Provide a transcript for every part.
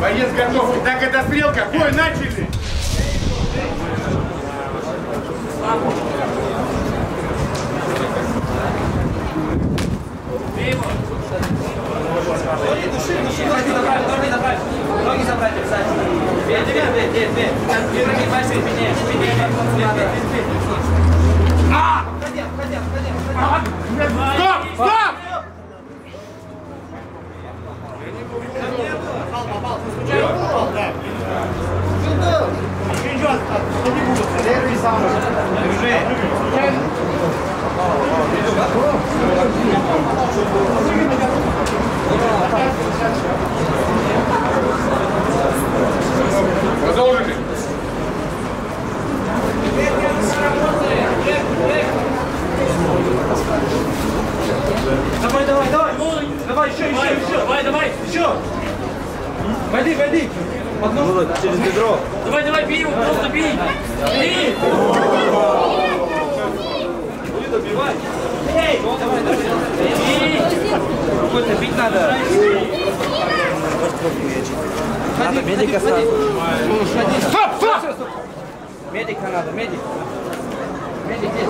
Боец готов. Итак, это стрелка. Бой начали! Ноги забрать обязательно. Бей, бей, бей, бей, бей. Бей, ноги большие, бей, бей, бей, бей, бей, бей. А! Входи, входи, входи, входи. Стоп! Стоп! Продолжили. Давай, давай, давай. Давай, еще, еще, еще. Давай, давай, еще. Войди, войди. Одну. через бедро. Давай, давай, бей его, просто бей. Бей. Добивай. Эй, давай, давай. Бей. Какой-то бить надо. Надо медика сразу. Стоп! Стоп! Медика надо, медик. Медик здесь.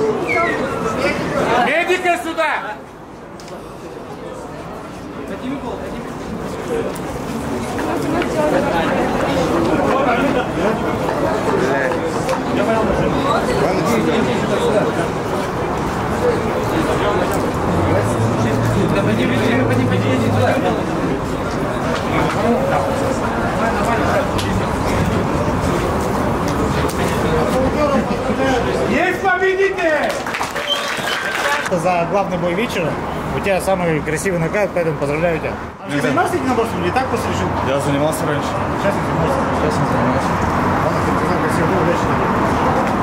Медика сюда! За главный бой вечера. У тебя самый красивый нокаут, поэтому поздравляю тебя. А ты занимался единоборством или так просто решил? Я занимался раньше. Сейчас не занимался. Сейчас не занимаюсь. Ладно, ты красивый удачи тебе.